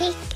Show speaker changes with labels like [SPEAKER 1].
[SPEAKER 1] cake.